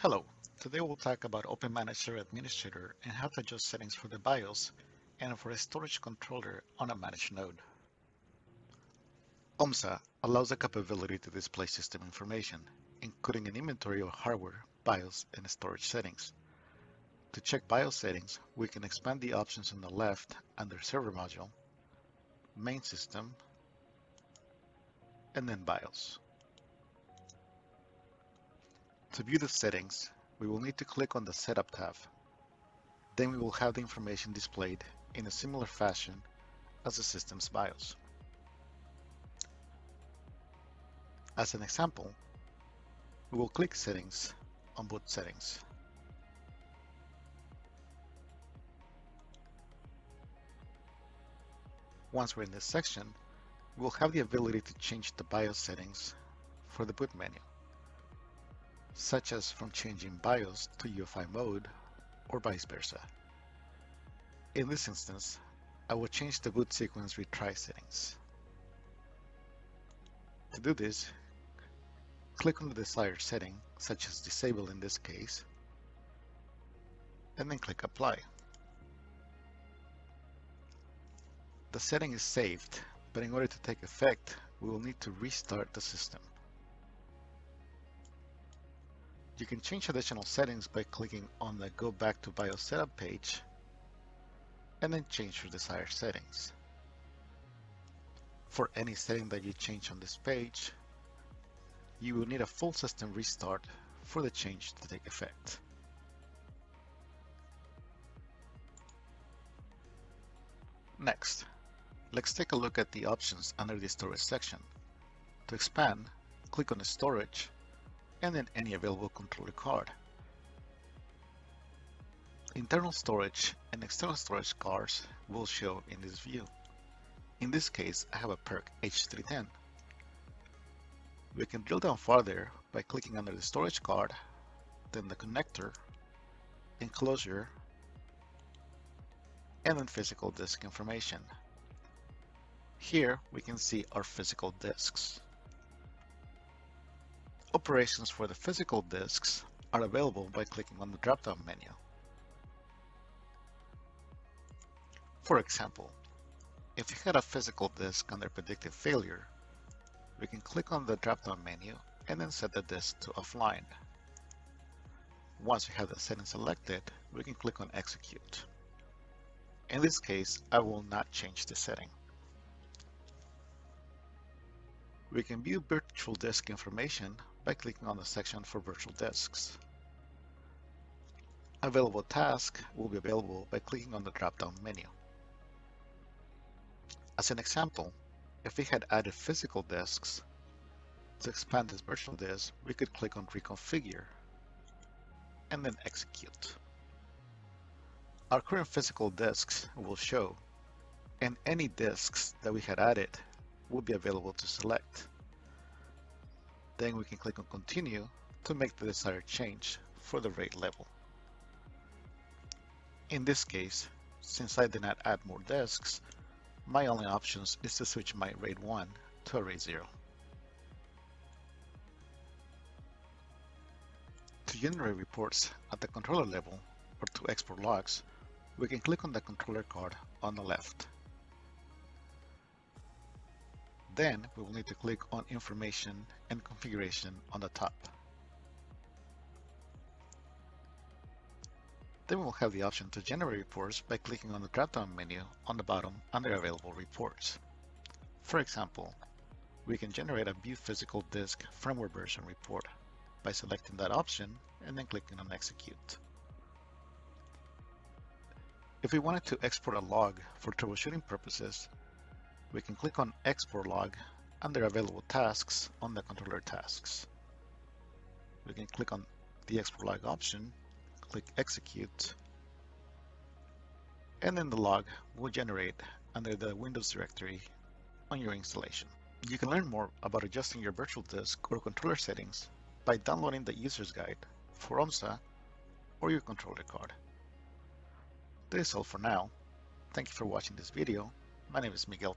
Hello, today we'll talk about OpenManage Administrator and how to adjust settings for the BIOS and for a storage controller on a managed node. OMSA allows the capability to display system information, including an inventory of hardware, BIOS, and storage settings. To check BIOS settings, we can expand the options on the left under Server Module, Main System, and then BIOS. To view the settings, we will need to click on the Setup tab. Then we will have the information displayed in a similar fashion as the system's BIOS. As an example, we will click Settings on boot settings. Once we're in this section, we'll have the ability to change the BIOS settings for the boot menu such as from changing BIOS to UEFI mode or vice versa. In this instance, I will change the boot sequence retry settings. To do this, click on the desired setting, such as disable in this case, and then click apply. The setting is saved, but in order to take effect, we will need to restart the system. You can change additional settings by clicking on the Go Back to BIOS Setup page and then change your desired settings. For any setting that you change on this page, you will need a full system restart for the change to take effect. Next, let's take a look at the options under the storage section. To expand, click on the storage and then any available controller card. Internal storage and external storage cards will show in this view. In this case, I have a PERC H310. We can drill down farther by clicking under the storage card, then the connector, enclosure, and then physical disk information. Here we can see our physical disks. Operations for the physical disks are available by clicking on the drop-down menu. For example, if you had a physical disk under predictive failure, we can click on the drop-down menu and then set the disk to offline. Once we have the setting selected, we can click on execute. In this case, I will not change the setting. We can view virtual disk information by clicking on the section for virtual disks. Available task will be available by clicking on the drop-down menu. As an example, if we had added physical disks, to expand this virtual disk, we could click on Reconfigure and then Execute. Our current physical disks will show, and any disks that we had added will be available to select. Then we can click on continue to make the desired change for the RAID level. In this case, since I did not add more disks, my only options is to switch my RAID 1 to a RAID 0. To generate reports at the controller level or to export logs, we can click on the controller card on the left. Then we will need to click on Information and Configuration on the top. Then we will have the option to generate reports by clicking on the drop-down menu on the bottom under Available Reports. For example, we can generate a View Physical Disk Firmware Version report by selecting that option and then clicking on Execute. If we wanted to export a log for troubleshooting purposes, we can click on Export Log under Available Tasks on the controller tasks. We can click on the Export Log option, click Execute, and then the log will generate under the Windows directory on your installation. You can learn more about adjusting your virtual disk or controller settings by downloading the user's guide for OMSA or your controller card. That is all for now. Thank you for watching this video. My name is Miguel